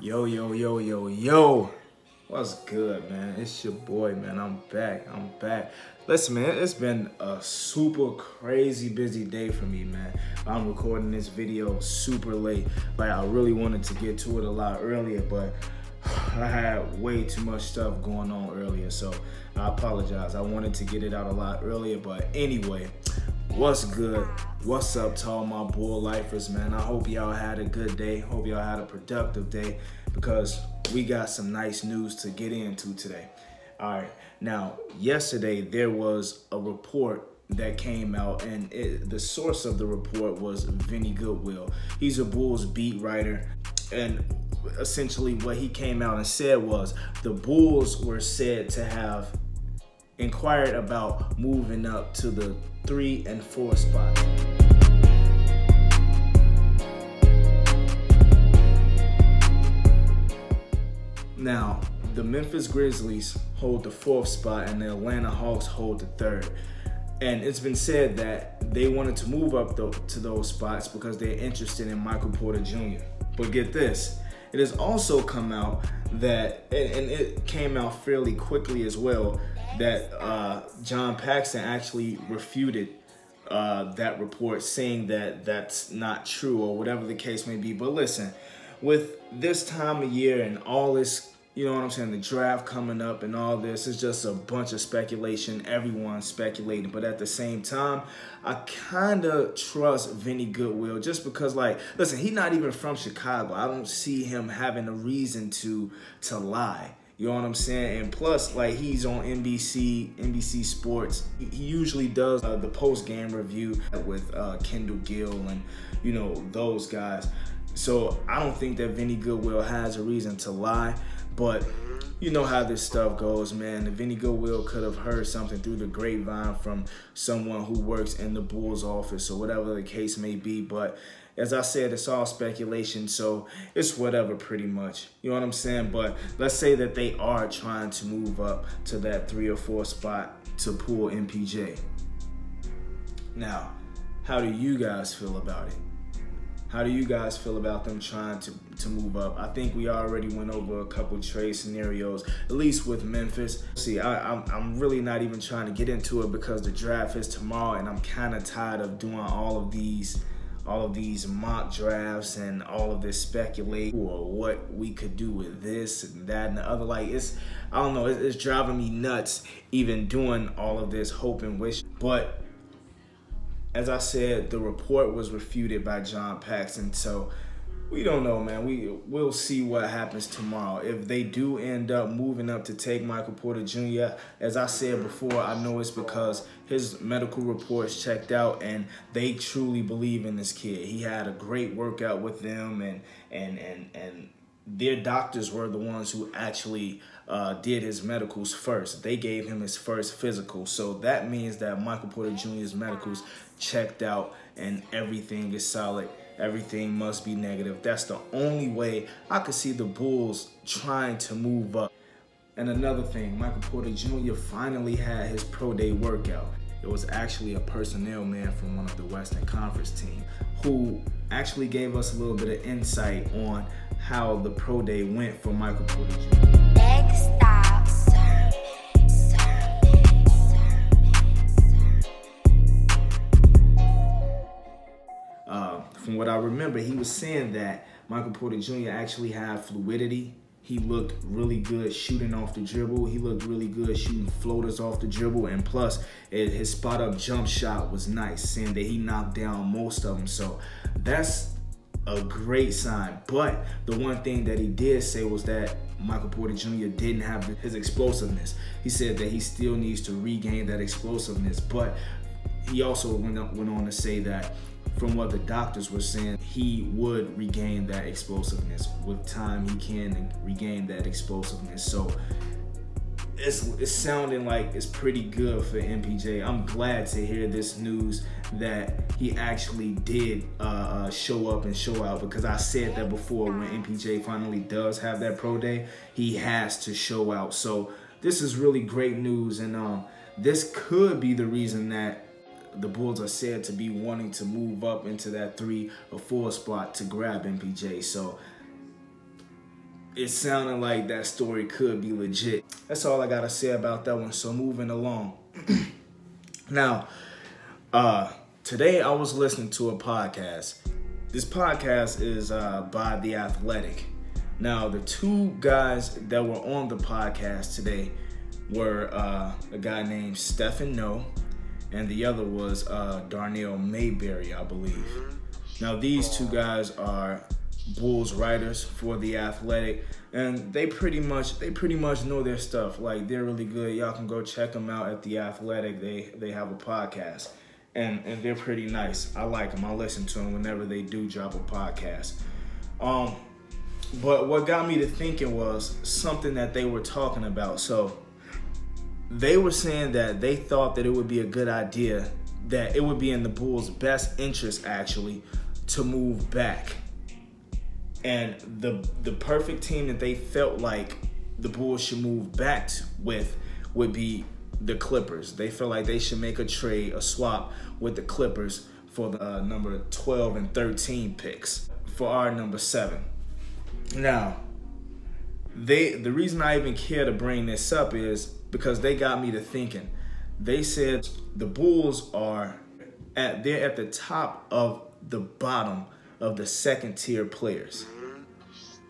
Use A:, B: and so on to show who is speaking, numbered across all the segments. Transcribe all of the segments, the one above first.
A: Yo, yo, yo, yo, yo. What's good, man? It's your boy, man. I'm back. I'm back. Listen, man, it's been a super crazy busy day for me, man. I'm recording this video super late. Like, I really wanted to get to it a lot earlier, but I had way too much stuff going on earlier, so I apologize. I wanted to get it out a lot earlier, but anyway, What's good? What's up to all my bull lifers, man? I hope y'all had a good day. Hope y'all had a productive day because we got some nice news to get into today. All right. Now, yesterday there was a report that came out, and it, the source of the report was Vinny Goodwill. He's a Bulls beat writer, and essentially what he came out and said was the Bulls were said to have inquired about moving up to the three, and four spot. Now, the Memphis Grizzlies hold the fourth spot and the Atlanta Hawks hold the third. And it's been said that they wanted to move up to those spots because they're interested in Michael Porter Jr. But get this, it has also come out that, and it came out fairly quickly as well, that uh, John Paxson actually refuted uh, that report saying that that's not true or whatever the case may be. But listen, with this time of year and all this, you know what I'm saying, the draft coming up and all this, it's just a bunch of speculation. Everyone's speculating. But at the same time, I kind of trust Vinny Goodwill just because, like, listen, he's not even from Chicago. I don't see him having a reason to to lie. You know what I'm saying? And plus, like he's on NBC, NBC Sports. He usually does uh, the post game review with uh, Kendall Gill and you know those guys. So I don't think that Vinny Goodwill has a reason to lie, but you know how this stuff goes, man. The Vinny Goodwill could have heard something through the grapevine from someone who works in the Bulls office or whatever the case may be. But as I said, it's all speculation, so it's whatever pretty much. You know what I'm saying? But let's say that they are trying to move up to that three or four spot to pull MPJ. Now, how do you guys feel about it? How do you guys feel about them trying to, to move up? I think we already went over a couple trade scenarios, at least with Memphis. See, I, I'm, I'm really not even trying to get into it because the draft is tomorrow and I'm kind of tired of doing all of these all of these mock drafts and all of this speculate or what we could do with this and that and the other. Like it's, I don't know, it's, it's driving me nuts even doing all of this hope and wish. But as I said, the report was refuted by John Paxson. So we don't know, man. We we'll see what happens tomorrow. If they do end up moving up to take Michael Porter Jr., as I said before, I know it's because his medical reports checked out and they truly believe in this kid. He had a great workout with them and and and and their doctors were the ones who actually uh, did his medicals first. They gave him his first physical. So that means that Michael Porter Jr.'s medicals checked out and everything is solid everything must be negative. That's the only way I could see the Bulls trying to move up. And another thing, Michael Porter Jr. finally had his pro day workout. It was actually a personnel man from one of the Western Conference team who actually gave us a little bit of insight on how the pro day went for Michael Porter Jr. Uh, from what I remember, he was saying that Michael Porter Jr. actually had fluidity. He looked really good shooting off the dribble. He looked really good shooting floaters off the dribble. And plus, his spot up jump shot was nice, saying that he knocked down most of them. So that's a great sign. But the one thing that he did say was that Michael Porter Jr. didn't have his explosiveness. He said that he still needs to regain that explosiveness. But he also went, went on to say that from what the doctors were saying, he would regain that explosiveness. With time, he can regain that explosiveness. So it's, it's sounding like it's pretty good for MPJ. I'm glad to hear this news that he actually did uh, uh, show up and show out because I said that before when MPJ finally does have that pro day, he has to show out. So this is really great news and um, this could be the reason that the Bulls are said to be wanting to move up into that three or four spot to grab MPJ. So it sounded like that story could be legit. That's all I gotta say about that one. So moving along. now, uh, today I was listening to a podcast. This podcast is uh, by The Athletic. Now, the two guys that were on the podcast today were uh, a guy named Stephen Noh, and the other was uh, Darnell Mayberry, I believe. Now, these two guys are Bulls writers for the Athletic, and they pretty much they pretty much know their stuff. Like they're really good. Y'all can go check them out at the Athletic. They they have a podcast, and and they're pretty nice. I like them. I listen to them whenever they do drop a podcast. Um, but what got me to thinking was something that they were talking about. So they were saying that they thought that it would be a good idea that it would be in the Bulls' best interest actually to move back. And the the perfect team that they felt like the Bulls should move back with would be the Clippers. They feel like they should make a trade, a swap with the Clippers for the uh, number 12 and 13 picks for our number 7. Now, they the reason I even care to bring this up is because they got me to thinking. They said the Bulls are at they're at the top of the bottom of the second tier players.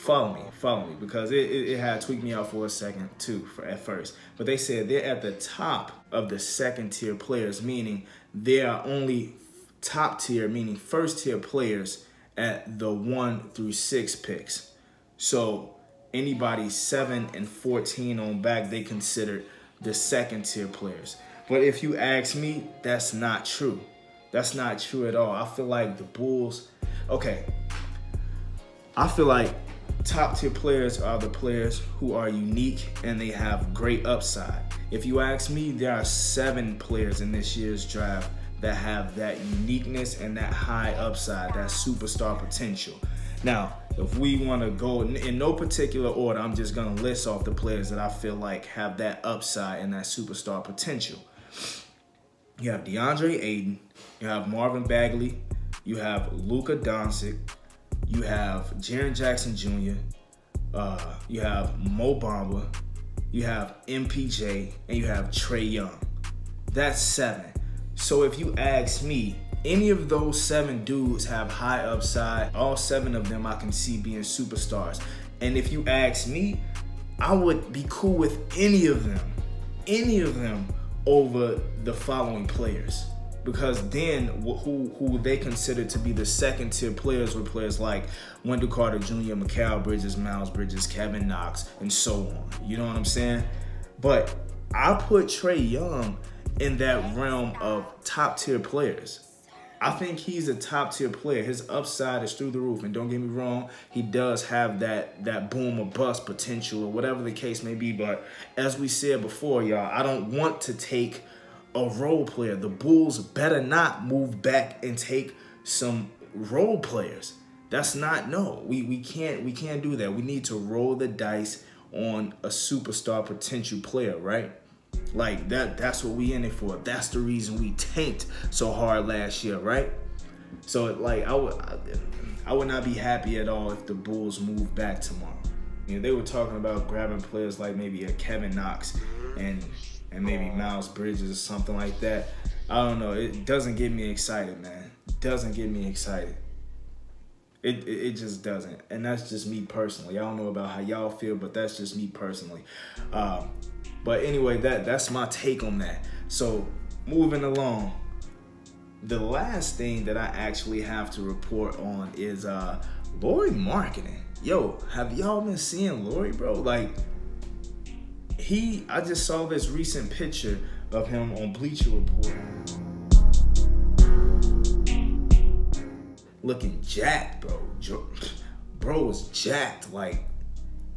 A: Follow me, follow me, because it, it, it had tweaked me out for a second too for at first. But they said they're at the top of the second tier players, meaning they are only top tier, meaning first tier players at the one through six picks. So anybody seven and 14 on back, they considered the second tier players. But if you ask me, that's not true. That's not true at all. I feel like the Bulls, okay, I feel like top tier players are the players who are unique and they have great upside. If you ask me, there are seven players in this year's draft that have that uniqueness and that high upside, that superstar potential. Now, if we want to go in no particular order, I'm just going to list off the players that I feel like have that upside and that superstar potential. You have DeAndre Ayton, you have Marvin Bagley, you have Luka Doncic, you have Jaren Jackson Jr., uh, you have Mo Bamba, you have MPJ, and you have Trae Young. That's seven. So if you ask me, any of those seven dudes have high upside. All seven of them I can see being superstars. And if you ask me, I would be cool with any of them, any of them over the following players. Because then who who they consider to be the second tier players were players like Wendell Carter Jr., Mikal Bridges, Miles Bridges, Kevin Knox, and so on. You know what I'm saying? But I put Trae Young in that realm of top tier players. I think he's a top tier player. His upside is through the roof. And don't get me wrong, he does have that that boom or bust potential or whatever the case may be. But as we said before, y'all, I don't want to take a role player. The Bulls better not move back and take some role players. That's not no. We we can't we can't do that. We need to roll the dice on a superstar potential player, right? Like that that's what we in it for. That's the reason we tanked so hard last year, right? So like I would I would not be happy at all if the Bulls move back tomorrow. You know, they were talking about grabbing players like maybe a Kevin Knox and and maybe Miles Bridges or something like that. I don't know. It doesn't get me excited, man. It doesn't get me excited. It, it, it just doesn't, and that's just me personally. I don't know about how y'all feel, but that's just me personally. Um, but anyway, that that's my take on that. So moving along, the last thing that I actually have to report on is uh Lauri Markkanen. Yo, have y'all been seeing Lauri, bro? Like he I just saw this recent picture of him on Bleacher Report. Looking jacked, bro. Bro was jacked like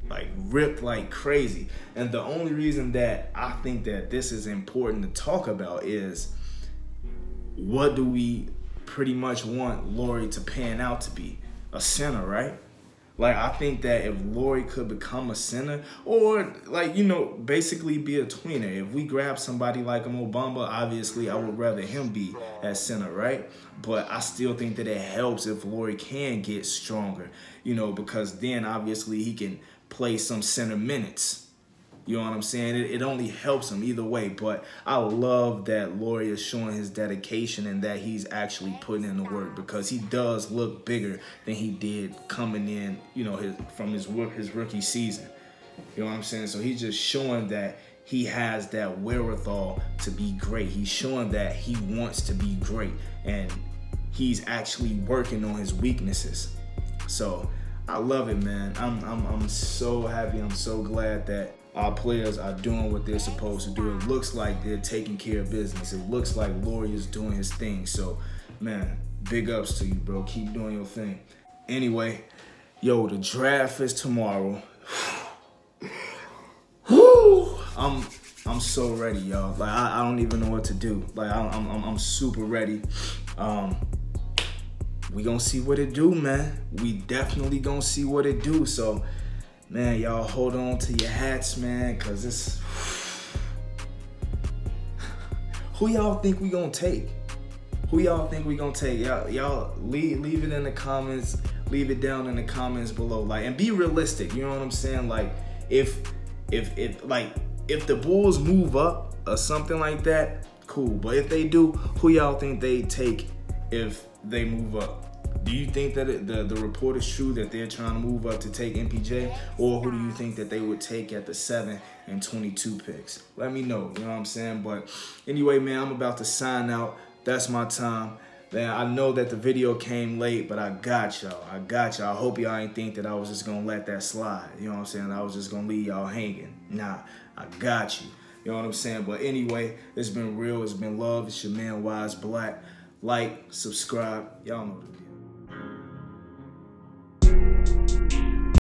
A: like ripped like crazy. And the only reason that I think that this is important to talk about is what do we pretty much want Lauri to pan out to be? A center, right? Like I think that if Lauri could become a center, or like you know, basically be a tweener. If we grab somebody like a Mo Bamba, obviously I would rather him be at center, right? But I still think that it helps if Lauri can get stronger, you know, because then obviously he can play some center minutes. You know what I'm saying? It, it only helps him either way. But I love that Lauri is showing his dedication and that he's actually putting in the work because he does look bigger than he did coming in, you know, his from his his rookie season. You know what I'm saying? So he's just showing that he has that wherewithal to be great. He's showing that he wants to be great and he's actually working on his weaknesses. So I love it, man. I'm, I'm, I'm so happy. I'm so glad that our players are doing what they're supposed to do. It looks like they're taking care of business. It looks like Lauri is doing his thing. So, man, big ups to you, bro. Keep doing your thing. Anyway, yo, the draft is tomorrow. I'm I'm so ready, y'all. Like I, I, don't even know what to do. Like I, am I'm, I'm super ready. Um, we gonna see what it do, man. We definitely gonna see what it do. So man, y'all hold on to your hats, man, cause it's who y'all think we gonna take? Who y'all think we gonna take? Y'all, y'all leave leave it in the comments. Leave it down in the comments below. Like, and be realistic. You know what I'm saying? Like, if if if like if the Bulls move up or something like that, cool. But if they do, who y'all think they take if they move up? Do you think that it, the the report is true that they're trying to move up to take MPJ, or who do you think that they would take at the seven and 22 picks? Let me know. You know what I'm saying? But anyway, man, I'm about to sign out. That's my time. Man, I know that the video came late, but I got y'all. I got y'all. I hope y'all ain't think that I was just gonna let that slide. You know what I'm saying? I was just gonna leave y'all hanging. Nah, I got you. You know what I'm saying? But anyway, it's been real. It's been love. It's your man Wyse Black. Like, subscribe. Y'all know the